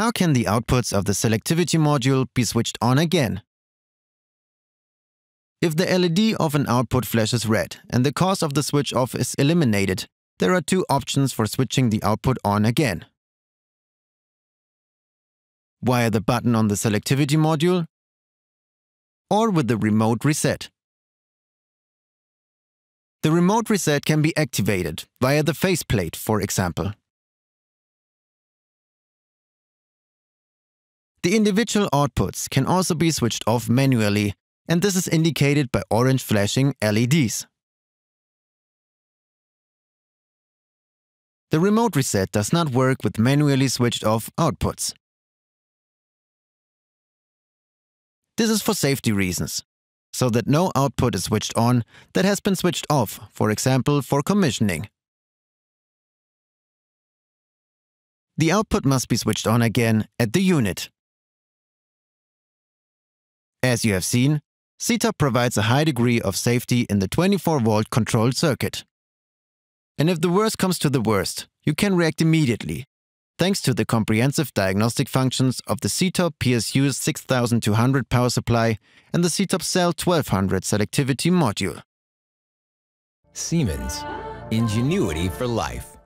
How can the outputs of the selectivity module be switched on again? If the LED of an output flashes red and the cause of the switch off is eliminated, there are two options for switching the output on again. Via the button on the selectivity module or with the remote reset. The remote reset can be activated via the faceplate, for example. The individual outputs can also be switched off manually, and this is indicated by orange flashing LEDs. The remote reset does not work with manually switched off outputs. This is for safety reasons, so that no output is switched on that has been switched off, for example for commissioning. The output must be switched on again at the unit. As you have seen, SITOP provides a high degree of safety in the 24-volt controlled circuit. And if the worst comes to the worst, you can react immediately, thanks to the comprehensive diagnostic functions of the SITOP PSU's 6200 power supply and the SITOP SEL 1200 selectivity module. Siemens, ingenuity for life.